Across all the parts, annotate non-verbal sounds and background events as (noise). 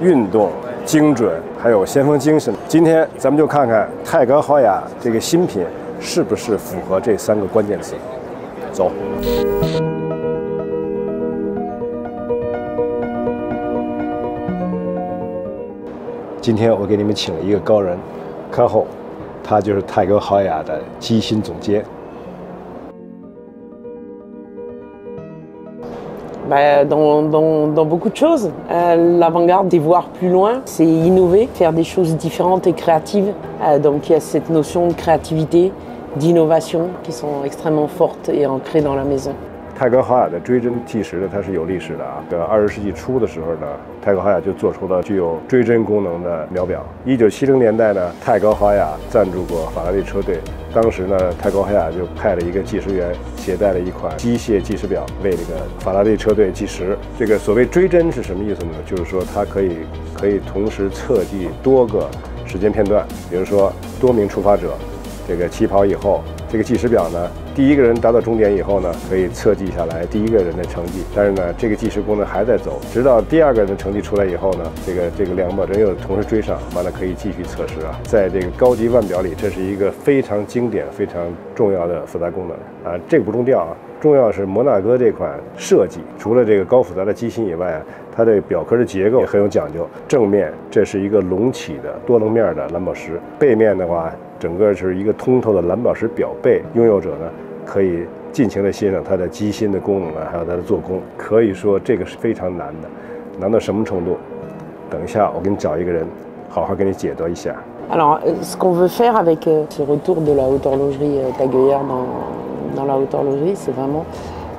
运动、精准，还有先锋精神。今天咱们就看看泰格豪雅这个新品是不是符合这三个关键词。走。今天我给你们请了一个高人，科后，他就是泰格豪雅的机芯总监。Bah, dans, beaucoup de choses. Euh, L'avant-garde, c'est voir plus loin, c'est innover, faire des choses différentes et créatives. Euh, donc il y a cette notion de créativité, d'innovation qui sont extrêmement fortes et ancrées dans la maison. 泰格豪雅的追针计时呢，它是有历史的啊。这二十世纪初的时候呢，泰格豪雅就做出了具有追针功能的秒表。一九七零年代呢，泰格豪雅赞助过法拉利车队，当时呢，泰格豪雅就派了一个计时员携带了一款机械计时表为这个法拉利车队计时。这个所谓追针是什么意思呢？就是说它可以可以同时测计多个时间片段，比如说多名出发者这个起跑以后。这个计时表呢，第一个人达到终点以后呢，可以测计下来第一个人的成绩。但是呢，这个计时功能还在走，直到第二个人的成绩出来以后呢，这个这个两个保证又同时追上，完了可以继续测试啊。在这个高级腕表里，这是一个非常经典、非常重要的复杂功能啊。这个不重要啊，重要是摩纳哥这款设计，除了这个高复杂的机芯以外啊，它的表壳的结构也很有讲究。正面这是一个隆起的多棱面的蓝宝石，背面的话。整个是一个通透的蓝宝石表背，拥有者呢可以尽情的欣赏它的机芯的功能啊，还有它的做工。可以说这个是非常难的，难到什么程度？等一下我给你找一个人，好好给你解读一下。Alors, ce qu'on veut faire avec ce retour de la haute horlogerie Taguillère dans, dans la haute horlogerie, c'est vraiment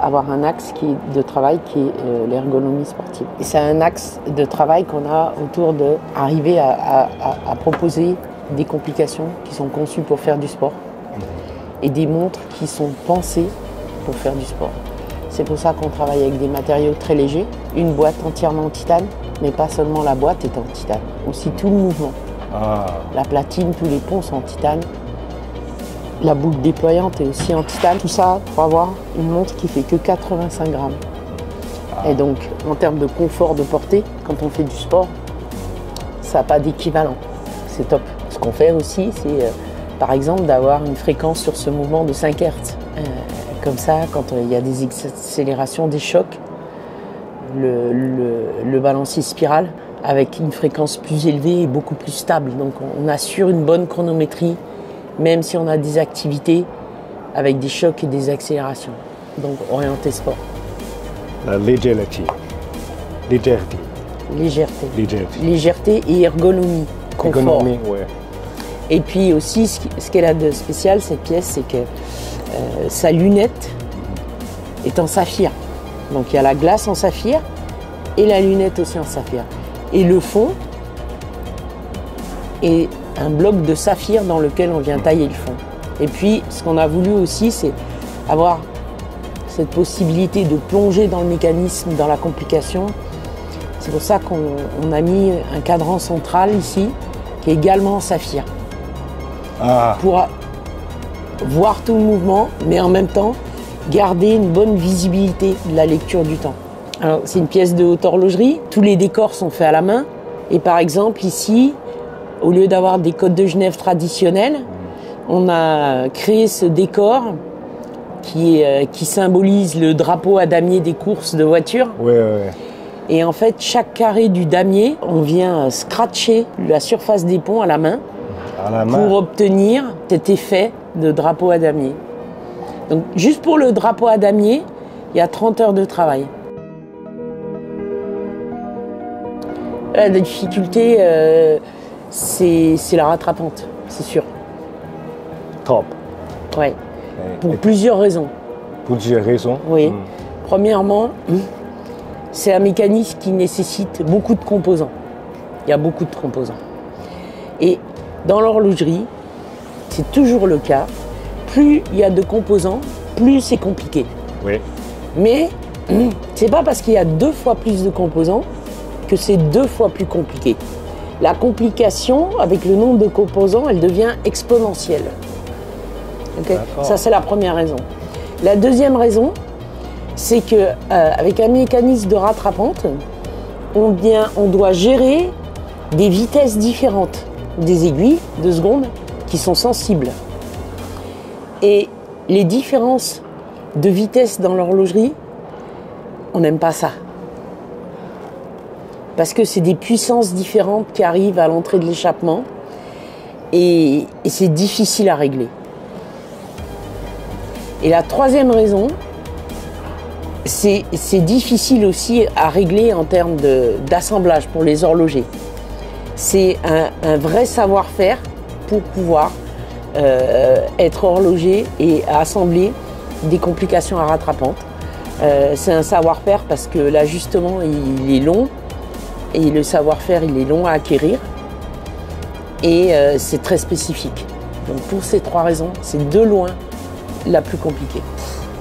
avoir un axe qui, de travail qui est l'ergonomie sportive. C'est un axe de travail qu'on a autour de arriver à, à, à, à proposer des complications qui sont conçues pour faire du sport et des montres qui sont pensées pour faire du sport. C'est pour ça qu'on travaille avec des matériaux très légers, une boîte entièrement en titane, mais pas seulement la boîte est en titane, aussi tout le mouvement. Ah. La platine, tous les ponts sont en titane. La boucle déployante est aussi en titane. Tout ça pour avoir une montre qui fait que 85 grammes. Ah. Et donc, en termes de confort de portée, quand on fait du sport, ça n'a pas d'équivalent. C'est top. Ce qu'on fait aussi, c'est euh, par exemple d'avoir une fréquence sur ce mouvement de 5 Hz. Euh, comme ça, quand il y a des accélérations, des chocs, le, le, balancier spirale avec une fréquence plus élevée et beaucoup plus stable. Donc on assure une bonne chronométrie, même si on a des activités avec des chocs et des accélérations. Donc orienté sport. La légèreté. Légèreté. Légèreté. Légèreté. et ergonomie. Confort. Ouais. Et puis aussi, ce qu'elle a de spécial, cette pièce, c'est que euh, sa lunette est en saphir. Donc il y a la glace en saphir et la lunette aussi en saphir. Et le fond est un bloc de saphir dans lequel on vient tailler le fond. Et puis, ce qu'on a voulu aussi, c'est avoir cette possibilité de plonger dans le mécanisme, dans la complication. C'est pour ça qu'on a mis un cadran central ici, qui est également en saphir. Ah. pour voir tout le mouvement, mais en même temps garder une bonne visibilité de la lecture du temps. Alors c'est une pièce de haute horlogerie, tous les décors sont faits à la main, et par exemple ici, au lieu d'avoir des codes de Genève traditionnels, on a créé ce décor qui, euh, qui symbolise le drapeau à damier des courses de voitures. Et en fait, chaque carré du damier, on vient scratcher la surface des ponts à la main pour obtenir cet effet de drapeau à damier. Donc juste pour le drapeau à damier, il y a 30 heures de travail. La difficulté, euh, c'est la rattrapante, c'est sûr. Top. Ouais. Pour plusieurs raisons. Pour plusieurs raisons Oui. Hmm. Premièrement, c'est un mécanisme qui nécessite beaucoup de composants. Il y a beaucoup de composants. Et dans l'horlogerie, c'est toujours le cas. Plus il y a de composants, plus c'est compliqué. Oui. Mais (clears throat) c'est pas parce qu'il y a deux fois plus de composants que c'est deux fois plus compliqué. La complication, avec le nombre de composants, elle devient exponentielle. Ça, c'est la première raison. La deuxième raison, c'est que euh, avec un mécanisme de rattrapante, on, vient, on doit gérer des vitesses différentes, des aiguilles de seconde qui sont sensibles. Et les différences de vitesse dans l'horlogerie, on n'aime pas ça. Parce que c'est des puissances différentes qui arrivent à l'entrée de l'échappement et, c'est difficile à régler. Et la troisième raison, c'est difficile aussi à régler en termes d'assemblage pour les horlogers. C'est un, vrai savoir-faire pour pouvoir euh, être horloger et assembler des complications à rattrapantes. Euh, c'est un savoir-faire parce que l'ajustement il est long et le savoir-faire il est long à acquérir et euh, c'est très spécifique. Donc pour ces trois raisons, c'est de loin la plus compliquée.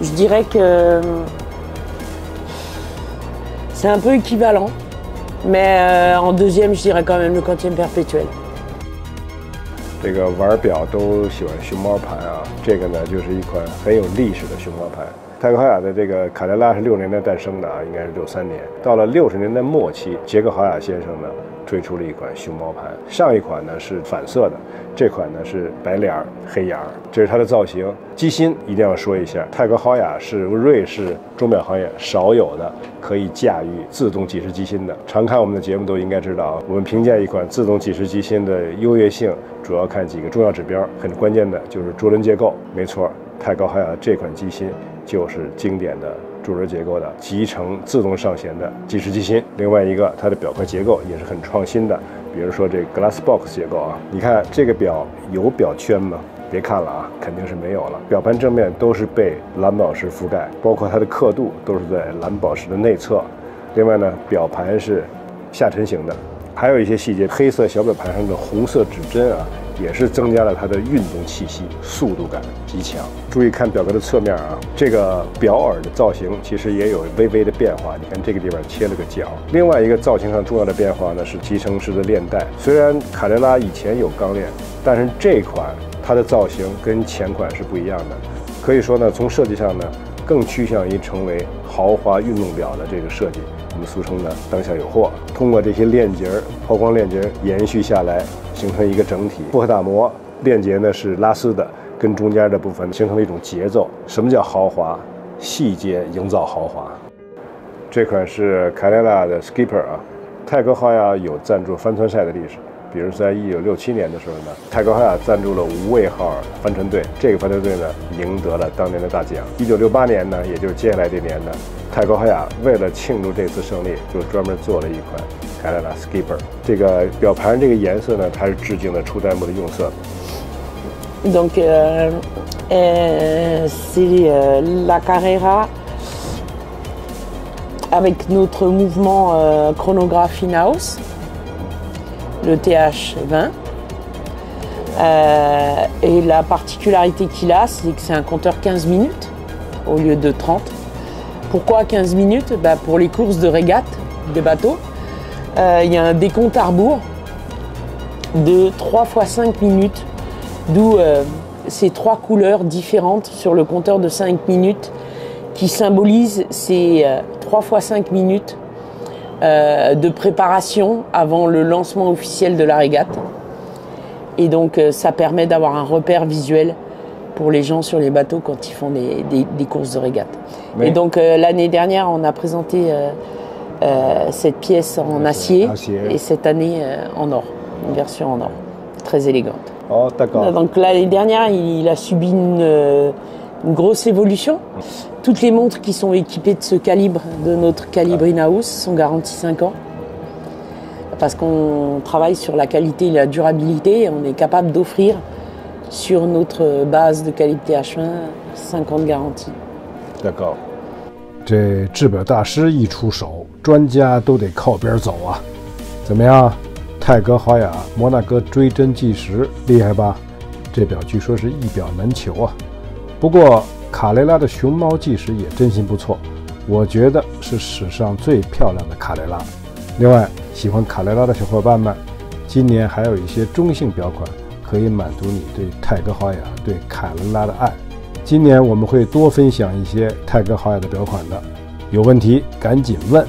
Je dirais que c'est un peu équivalent, mais euh, en deuxième, je dirais quand même le quantième perpétuel. 泰格豪雅的这个卡雷拉是六十年代诞生的啊，应该是六三年。到了六十年代末期，杰克豪雅先生呢推出了一款熊猫盘，上一款呢是反色的，这款呢是白脸儿黑眼儿，这是它的造型。机芯一定要说一下，泰格豪雅是瑞士钟表行业少有的可以驾驭自动计时机芯的。常看我们的节目都应该知道啊，我们评价一款自动计时机芯的优越性，主要看几个重要指标，很关键的就是涡轮结构。没错，泰格豪雅这款机芯就是经典的。柱轮结构的集成自动上弦的计时机芯，另外一个它的表块结构也是很创新的，比如说这 glass box 结构啊，你看这个表有表圈吗？别看了啊，肯定是没有了。表盘正面都是被蓝宝石覆盖，包括它的刻度都是在蓝宝石的内侧。另外呢，表盘是下沉型的，还有一些细节，黑色小表盘上的红色指针啊。也是增加了它的运动气息，速度感极强。注意看表格的侧面啊，这个表耳的造型其实也有微微的变化。你看这个地方切了个角。另外一个造型上重要的变化呢是集成式的链带。虽然卡雷拉以前有钢链，但是这款它的造型跟前款是不一样的。可以说呢，从设计上呢，更趋向于成为豪华运动表的这个设计。俗称的“当下有货”。通过这些链节儿、抛光链节延续下来。形成一个整体，复合打磨链节呢是拉丝的，跟中间的部分形成了一种节奏。什么叫豪华？细节营造豪华。这款是凯雷拉的 Skipper 啊，泰格豪雅有赞助帆船赛的历史。比如在一九六七年的时候呢，泰戈豪雅赞助了无畏号帆船队，这个帆船队呢赢得了当年的大奖。一九六八年呢，也就是接下来这年呢，泰戈豪雅为了庆祝这次胜利，就专门做了一款卡莱拉 Skipper。这个表盘这个颜色呢，它是致敬了初代目的用色。Donc, c'est la Carrera avec notre mouvement chronograph in-house. Le TH20. et la particularité qu'il a, c'est que c'est un compteur 15 minutes au lieu de 30. Pourquoi 15 minutes? Bah, Pour les courses de régate des bateaux. Euh, il y a un décompte à rebours de 3 fois 5 minutes, d'où euh, ces trois couleurs différentes sur le compteur de 5 minutes qui symbolisent ces 3 euh, fois 5 minutes de préparation avant le lancement officiel de la régate. Et donc ça permet d'avoir un repère visuel pour les gens sur les bateaux quand ils font des, courses de régate. Et donc l'année dernière, on a présenté euh, cette pièce en acier, et cette année euh, en or, une version en or, très élégante. Oh, d'accord. Donc l'année dernière, il a subi une, euh, une, grosse évolution. Toutes les montres qui sont équipées de ce calibre, de notre calibre in-house, sont garanties 5 ans. Parce qu'on travaille sur la qualité et la durabilité et on est capable d'offrir sur notre base de qualité H1 5 ans de garantie. D'accord. 这制表大师一出手，专家都得靠边走啊！怎么样，泰格豪雅摩纳哥追针计时厉害吧？这表据说是一表难求啊。 不过卡雷拉的熊猫计时也真心不错，我觉得是史上最漂亮的卡雷拉。另外，喜欢卡雷拉的小伙伴们，今年还有一些中性表款可以满足你对泰格豪雅、对卡雷拉的爱。今年我们会多分享一些泰格豪雅的表款的，有问题赶紧问。